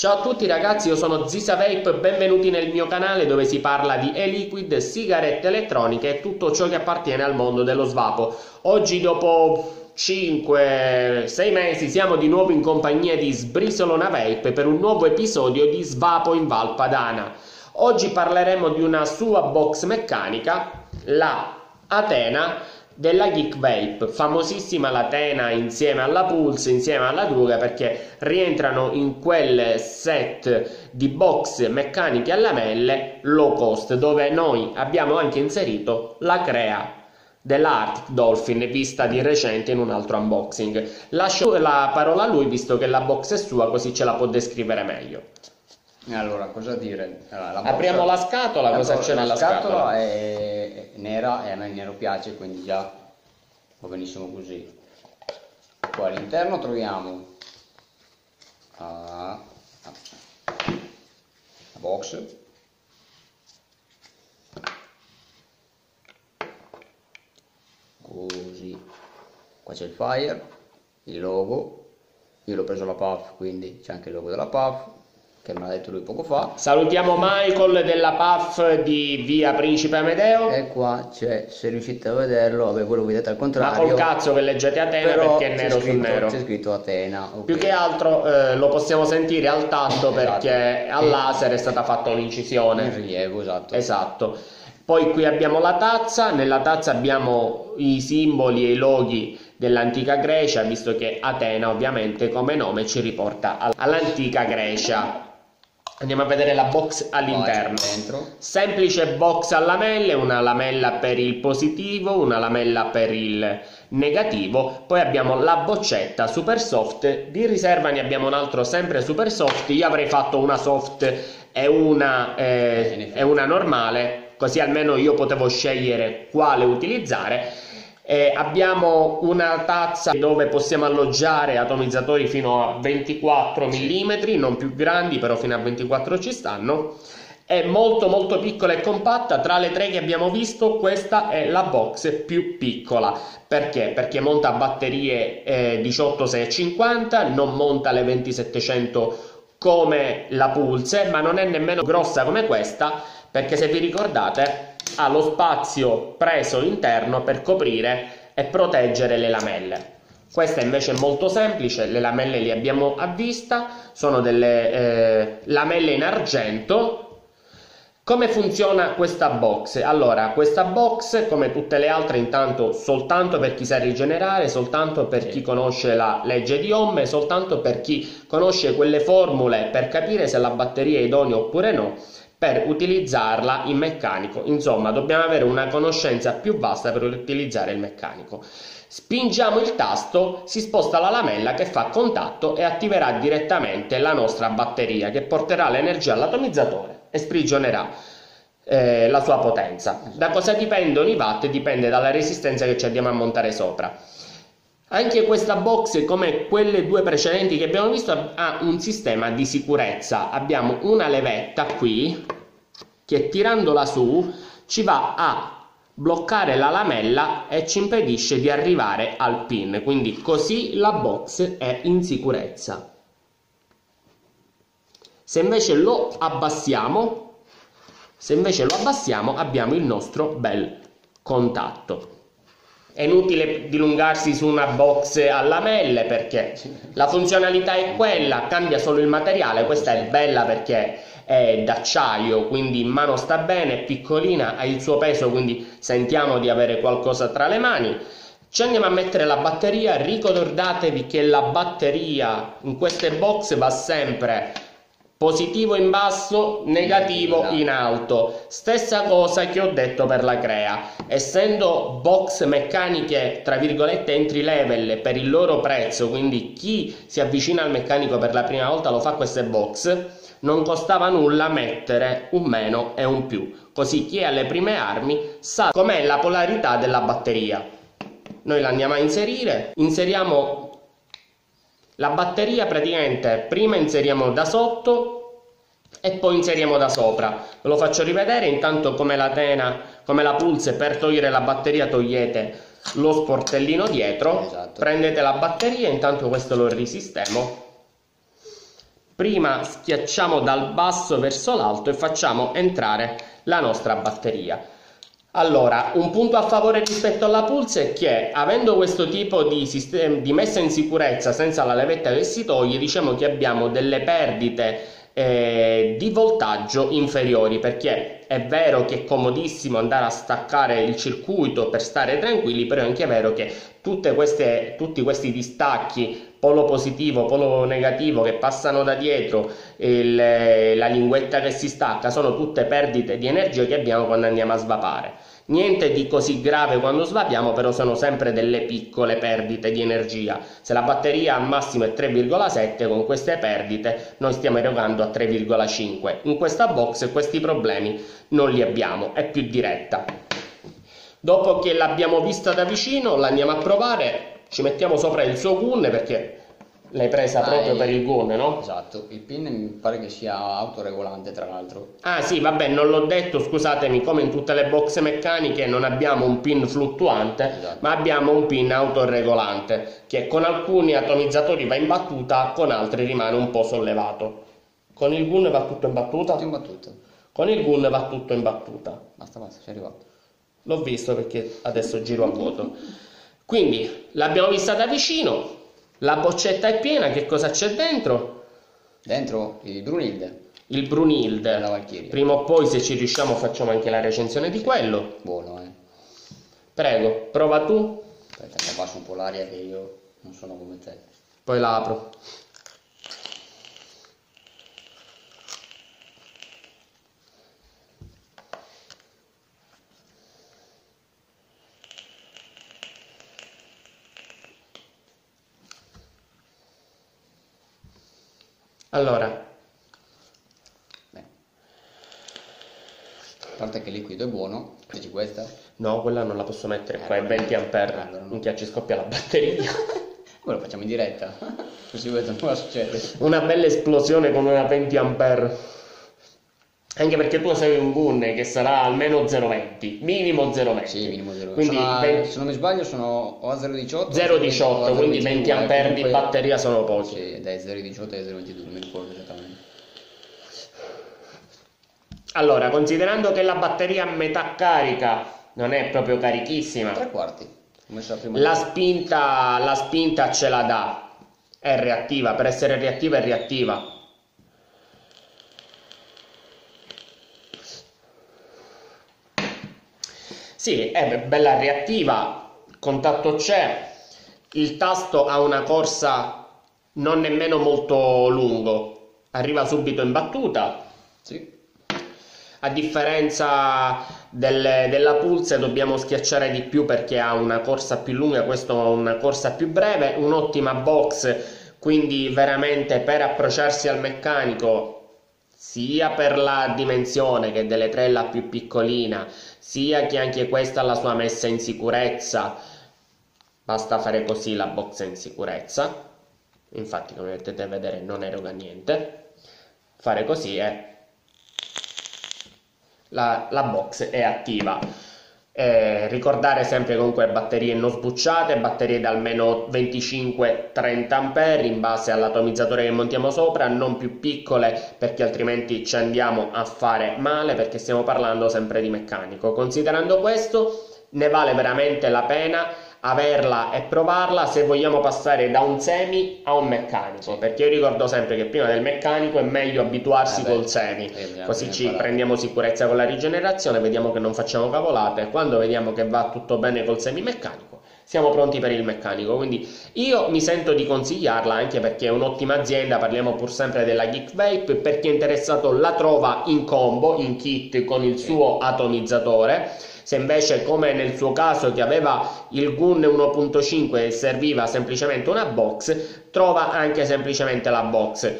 Ciao a tutti ragazzi, io sono Zisa Vape, benvenuti nel mio canale dove si parla di e-liquid, sigarette elettroniche e tutto ciò che appartiene al mondo dello svapo. Oggi dopo 5-6 mesi siamo di nuovo in compagnia di Sbrisolona Vape per un nuovo episodio di Svapo in Val Padana. Oggi parleremo di una sua box meccanica, la Atena della Geek Vape, famosissima l'Atena insieme alla Pulse, insieme alla Druga perché rientrano in quel set di box meccaniche a lamelle low cost dove noi abbiamo anche inserito la Crea della Arctic Dolphin vista di recente in un altro unboxing. Lascio la parola a lui visto che la box è sua così ce la può descrivere meglio. Allora, cosa dire? Allora, la Apriamo la scatola, la cosa c'è nella scatola? La scatola è nera e a me il nero piace, quindi già va benissimo così. Qua all'interno troviamo uh, la box così qua c'è il fire il logo io l'ho preso la puff quindi c'è anche il logo della puff che me l'ha detto lui poco fa. Salutiamo Michael della PAF di via Principe Amedeo. E qua c'è, se riuscite a vederlo, vabbè, voi lo vedete al contrario. Ma col cazzo che leggete Atena perché è nero scritto, su nero. C'è scritto Atena. Okay. Più che altro eh, lo possiamo sentire al tatto esatto. perché al laser è stata fatta un'incisione. In rilievo, esatto. Esatto. Poi qui abbiamo la tazza, nella tazza abbiamo i simboli e i loghi dell'antica Grecia, visto che Atena ovviamente come nome ci riporta all'antica Grecia. Andiamo a vedere la box all'interno. Semplice box a lamelle, una lamella per il positivo, una lamella per il negativo. Poi abbiamo la boccetta super soft. Di riserva ne abbiamo un altro sempre super soft. Io avrei fatto una soft e una, eh, e una normale, così almeno io potevo scegliere quale utilizzare eh, abbiamo una tazza dove possiamo alloggiare atomizzatori fino a 24 mm, non più grandi, però fino a 24 ci stanno. È molto molto piccola e compatta, tra le tre che abbiamo visto questa è la box più piccola. Perché? Perché monta batterie eh, 18650, non monta le 2700 come la Pulse, ma non è nemmeno grossa come questa, perché se vi ricordate ha lo spazio preso interno per coprire e proteggere le lamelle. Questa invece è molto semplice, le lamelle le abbiamo a vista, sono delle eh, lamelle in argento. Come funziona questa box? Allora, questa box, come tutte le altre, intanto soltanto per chi sa rigenerare, soltanto per chi conosce la legge di Ohm, soltanto per chi conosce quelle formule per capire se la batteria è idonea oppure no per utilizzarla in meccanico. Insomma, dobbiamo avere una conoscenza più vasta per utilizzare il meccanico. Spingiamo il tasto, si sposta la lamella che fa contatto e attiverà direttamente la nostra batteria che porterà l'energia all'atomizzatore e sprigionerà eh, la sua potenza. Da cosa dipendono i watt? Dipende dalla resistenza che ci andiamo a montare sopra. Anche questa box, come quelle due precedenti che abbiamo visto, ha un sistema di sicurezza. Abbiamo una levetta qui che tirandola su ci va a bloccare la lamella e ci impedisce di arrivare al pin. Quindi così la box è in sicurezza. Se invece lo abbassiamo, se invece lo abbassiamo abbiamo il nostro bel contatto. È inutile dilungarsi su una box a lamelle perché la funzionalità è quella, cambia solo il materiale. Questa è bella perché è d'acciaio, quindi in mano sta bene, è piccolina, ha il suo peso, quindi sentiamo di avere qualcosa tra le mani. Ci andiamo a mettere la batteria, ricordatevi che la batteria in queste box va sempre positivo in basso, negativo in alto. Stessa cosa che ho detto per la Crea. Essendo box meccaniche, tra virgolette, entry level per il loro prezzo, quindi chi si avvicina al meccanico per la prima volta lo fa queste box, non costava nulla mettere un meno e un più. Così chi è alle prime armi sa com'è la polarità della batteria. Noi la andiamo a inserire, inseriamo la batteria praticamente prima inseriamo da sotto e poi inseriamo da sopra. Ve lo faccio rivedere, intanto come la tena, come la pulse, per togliere la batteria togliete lo sportellino dietro, esatto. prendete la batteria, intanto questo lo risistemo. prima schiacciamo dal basso verso l'alto e facciamo entrare la nostra batteria. Allora, un punto a favore rispetto alla Pulse è che avendo questo tipo di, sistema, di messa in sicurezza senza la levetta che si toglie, diciamo che abbiamo delle perdite eh, di voltaggio inferiori perché è vero che è comodissimo andare a staccare il circuito per stare tranquilli, però è anche vero che queste, tutti questi distacchi polo positivo, polo negativo che passano da dietro, il, la linguetta che si stacca, sono tutte perdite di energia che abbiamo quando andiamo a svapare. Niente di così grave quando svapiamo, però sono sempre delle piccole perdite di energia. Se la batteria al massimo è 3,7, con queste perdite noi stiamo erogando a 3,5. In questa box questi problemi non li abbiamo, è più diretta. Dopo che l'abbiamo vista da vicino, l'andiamo a provare ci mettiamo sopra il suo gun perché l'hai presa ah, proprio il... per il gun, no? Esatto, il pin mi pare che sia autoregolante tra l'altro. Ah sì, vabbè, non l'ho detto, scusatemi, come in tutte le box meccaniche non abbiamo un pin fluttuante, esatto. ma abbiamo un pin autoregolante che con alcuni atomizzatori va in battuta, con altri rimane un po' sollevato. Con il gun va tutto in battuta? Tutto in battuta. Con il gun va tutto in battuta. Basta, basta, sei arrivato. L'ho visto perché adesso giro a vuoto. Quindi l'abbiamo vista da vicino, la boccetta è piena, che cosa c'è dentro? Dentro il Brunilde. Il Brunilde. La Valchiria. Prima o poi se ci riusciamo facciamo anche la recensione di quello. Buono, eh. Prego, prova tu. Aspetta che abbasso un po' l'aria che io non sono come te. Poi la apro. Allora, Beh. a parte che il liquido è buono, dici questa? No, quella non la posso mettere eh, qua, è 20 ampere, allora non ci scoppia la batteria. Ora lo facciamo in diretta, così vedo cosa succede. Una bella esplosione con una 20 ampere. Anche perché tu sei un boon che sarà almeno 0,20, minimo 0,20. Sì, minimo 0,20. Quindi sono, 20... se non mi sbaglio sono o a 0,18 0,18, quindi 20 ampere di batteria sono pochi. Sì, è 0,18 e 0,22, non mi ricordo esattamente. Allora, considerando che la batteria a metà carica non è proprio carichissima. Tre quarti. La spinta, la spinta ce la dà. È reattiva, per essere reattiva è reattiva Sì, è bella reattiva, contatto c'è, il tasto ha una corsa non nemmeno molto lungo, arriva subito in battuta. Sì. A differenza del, della Pulse dobbiamo schiacciare di più perché ha una corsa più lunga, questo ha una corsa più breve, un'ottima box, quindi veramente per approcciarsi al meccanico sia per la dimensione che delle tre la più piccolina, sia che anche questa ha la sua messa in sicurezza. Basta fare così la box in sicurezza. Infatti, come potete vedere, non eroga niente. Fare così è la, la box è attiva. Eh, ricordare sempre comunque batterie non sbucciate, batterie da almeno 25-30 A in base all'atomizzatore che montiamo sopra, non più piccole perché altrimenti ci andiamo a fare male perché stiamo parlando sempre di meccanico. Considerando questo ne vale veramente la pena averla e provarla se vogliamo passare da un semi a un meccanico perché io ricordo sempre che prima del meccanico è meglio abituarsi eh col semi. eh, così ci imparare. prendiamo sicurezza con la rigenerazione vediamo che non facciamo cavolate. Quando vediamo che va tutto bene col semi meccanico siamo pronti per il meccanico quindi io mi sento di consigliarla anche perché è un'ottima azienda parliamo pur sempre della Geek Vape per chi è interessato la trova in combo in kit con il suo atomizzatore. Se invece come nel suo caso che aveva il Gun 1.5 e serviva semplicemente una box, trova anche semplicemente la box.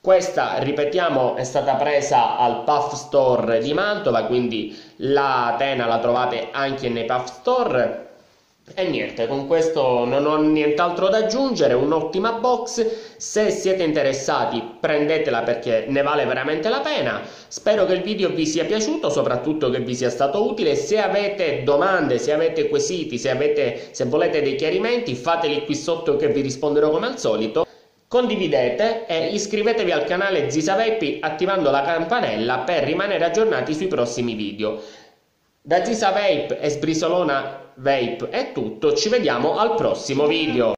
Questa, ripetiamo, è stata presa al Puff Store di Mantova, quindi la tena la trovate anche nei Puff Store e niente, con questo non ho nient'altro da aggiungere, un'ottima box, se siete interessati prendetela perché ne vale veramente la pena, spero che il video vi sia piaciuto, soprattutto che vi sia stato utile, se avete domande, se avete quesiti, se, avete, se volete dei chiarimenti fateli qui sotto che vi risponderò come al solito. Condividete e iscrivetevi al canale Zisa Vape attivando la campanella per rimanere aggiornati sui prossimi video. Da Zisa Vape e Sbrisolona Vape è tutto, ci vediamo al prossimo video.